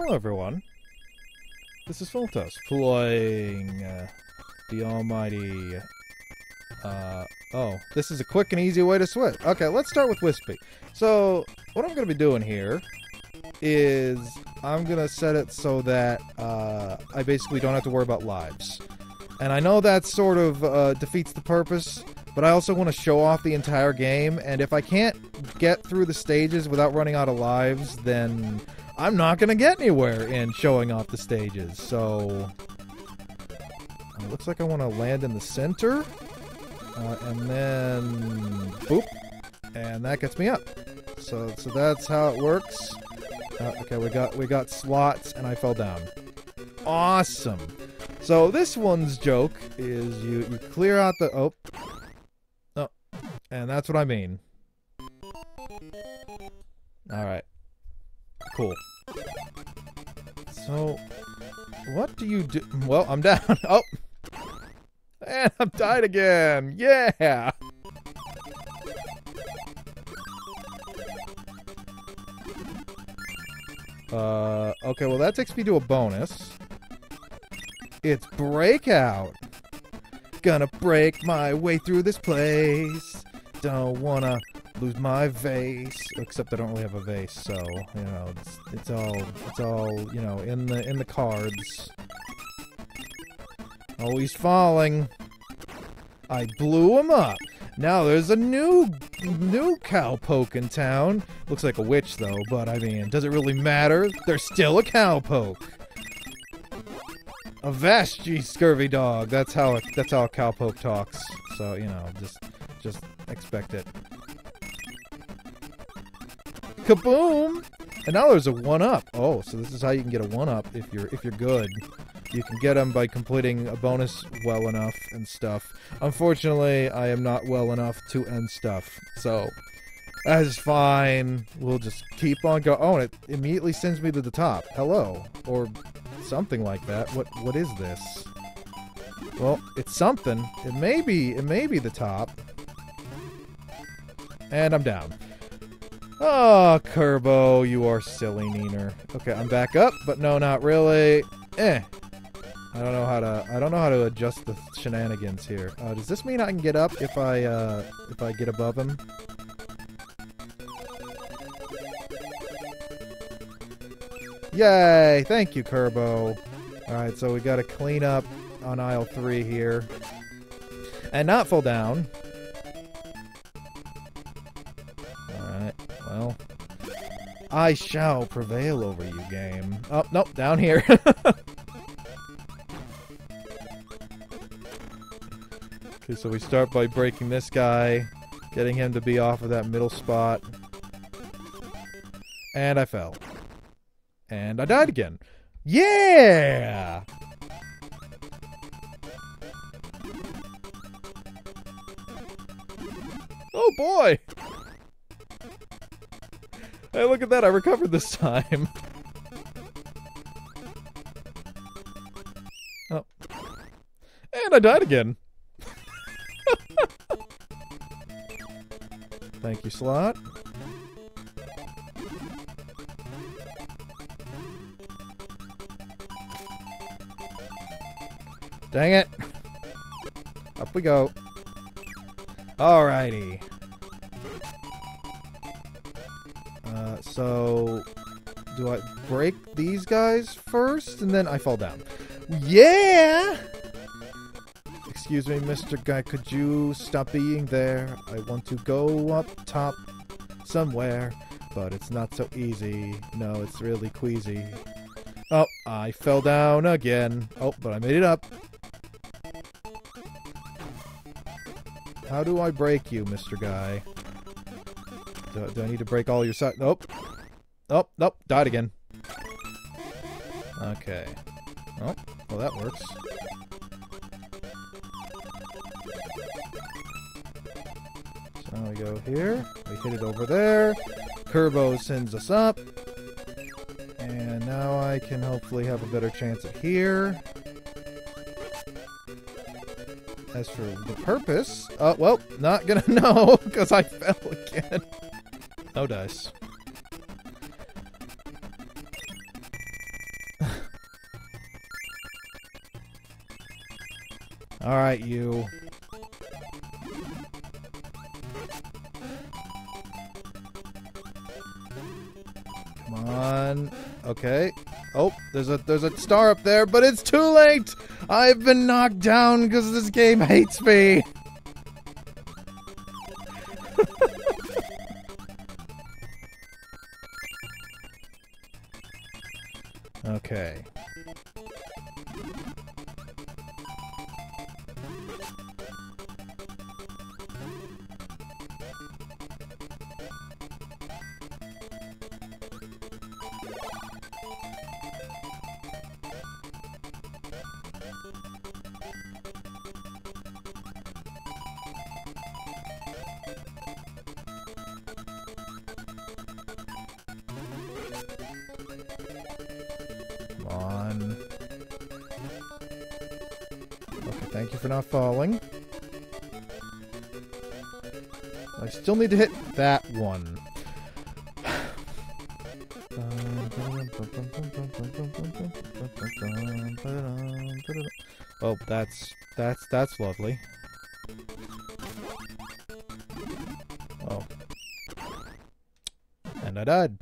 Hello, everyone. This is Pholtos playing uh, the almighty. Uh, oh, this is a quick and easy way to switch. Okay, let's start with Whispy. So, what I'm going to be doing here is I'm going to set it so that uh, I basically don't have to worry about lives. And I know that sort of uh, defeats the purpose, but I also want to show off the entire game, and if I can't get through the stages without running out of lives, then I'm not going to get anywhere in showing off the stages. So, uh, looks like I want to land in the center, uh, and then boop, and that gets me up. So, so that's how it works. Uh, okay, we got we got slots, and I fell down. Awesome. So this one's joke is you you clear out the oh oh, and that's what I mean. All right. Cool. So, what do you do? Well, I'm down. Oh! And I'm died again! Yeah! Uh, okay, well that takes me to a bonus. It's Breakout! Gonna break my way through this place. Don't wanna lose my vase. Except I don't really have a vase, so you know it's, it's all it's all you know in the in the cards. Oh, he's falling. I blew him up. Now there's a new new cowpoke in town. Looks like a witch though, but I mean, does it really matter? There's still a cowpoke. A Vashti scurvy dog. That's how it, that's how a cowpoke talks. So you know, just just expect it. Kaboom! And now there's a one up. Oh, so this is how you can get a one up if you're if you're good. You can get them by completing a bonus well enough and stuff. Unfortunately, I am not well enough to end stuff. So that's fine. We'll just keep on going. Oh, it immediately sends me to the top. Hello. Or something like that. What what is this? Well, it's something. It may be it may be the top. And I'm down. Oh, Kerbo, you are silly, Neener. Okay, I'm back up, but no, not really. Eh. I don't know how to. I don't know how to adjust the shenanigans here. Uh, does this mean I can get up if I uh, if I get above him? Yay! Thank you, Kerbo. All right, so we got to clean up on aisle three here, and not fall down. Well, I shall prevail over you, game. Oh, nope, down here. okay, so we start by breaking this guy, getting him to be off of that middle spot. And I fell. And I died again. Yeah! Oh boy! Hey, look at that, I recovered this time. oh. And I died again. Thank you, Slot. Dang it. Up we go. Alrighty. Uh, so, do I break these guys first, and then I fall down? Yeah! Excuse me, Mr. Guy, could you stop being there? I want to go up top somewhere, but it's not so easy. No, it's really queasy. Oh, I fell down again. Oh, but I made it up. How do I break you, Mr. Guy? Do, do, I need to break all your side? Nope. Nope, nope, died again. Okay. Oh, well that works. So we go here. We hit it over there. Kerbo sends us up. And now I can hopefully have a better chance at here. As for the purpose, uh, well, not gonna know because I fell again. No dice. Alright, you. Come on. Okay. Oh, there's a there's a star up there, but it's too late! I've been knocked down because this game hates me! Thank you for not falling. I still need to hit that one. Oh, that's that's that's lovely. Oh. And I died.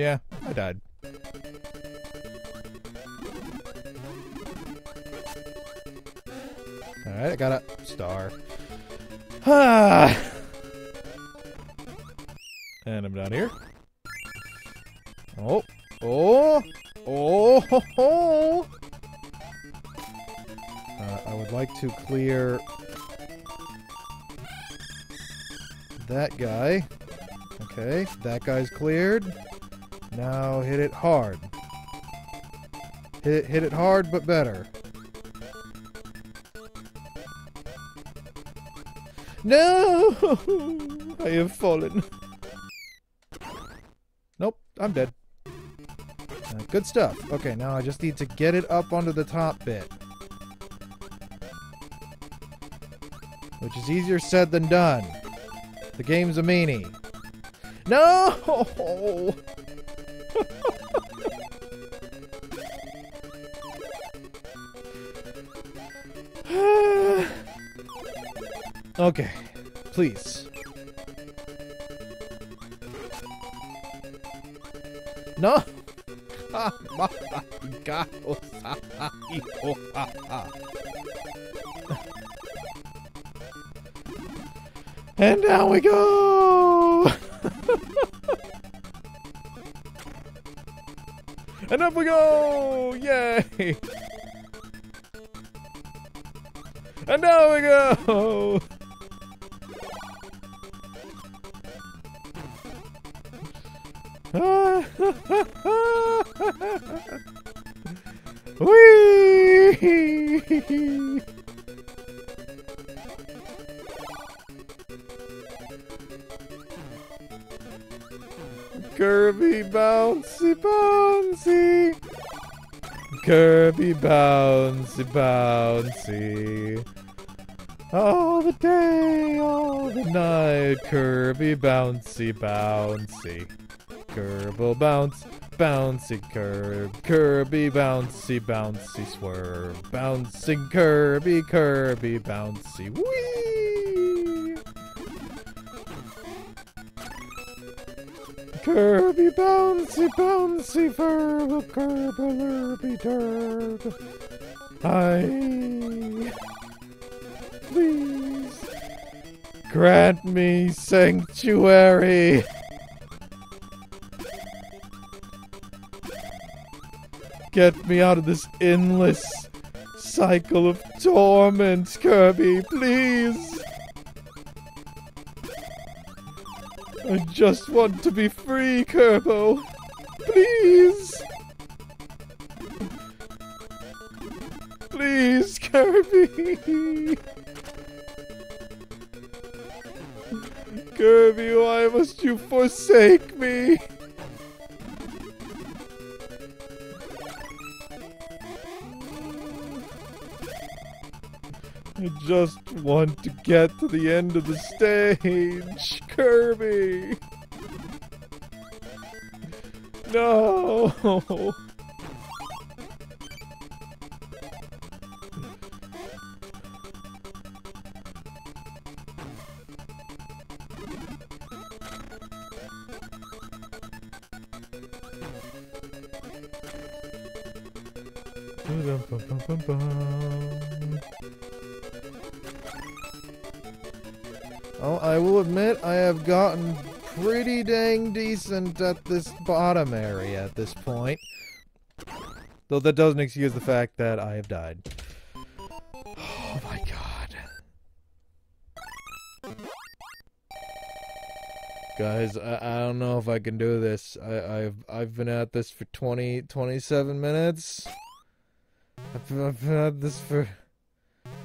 Yeah, I died. Alright, I got a star. Ah! and I'm down here. Oh, oh, oh, ho, ho. Uh, I would like to clear that guy. Okay, that guy's cleared. Now hit it hard. Hit it, hit it hard, but better. No! I have fallen. Nope, I'm dead. Uh, good stuff. Okay, now I just need to get it up onto the top bit. Which is easier said than done. The game's a meanie. No! okay, please. No! And down we go! and up we go! Yay! And down we go! Whee! Kirby bouncy bouncy. Kirby bouncy bouncy. All the day, all the night, Kirby bouncy bouncy. Kerbal bounce, bouncy curb, Kirby bouncy bouncy swerve, bouncing Kirby, Kirby bouncy, wee! Kirby bouncy bouncy furble curbalurby derb. I please grant me sanctuary. Get me out of this endless cycle of torment, Kirby, please. I just want to be free, Kerbo. Please. Please, Kirby. Kirby, why must you forsake me? I just want to get to the end of the stage, Kirby. No! Oh, I will admit I have gotten pretty dang decent at this bottom area at this point. Though that doesn't excuse the fact that I have died. Oh my god. Guys, I, I don't know if I can do this. I, I've I've been at this for 20, 27 minutes. I've, been at this for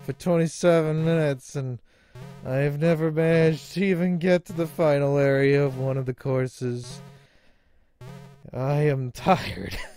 for 27 minutes and I have never managed to even get to the final area of one of the courses. I am tired.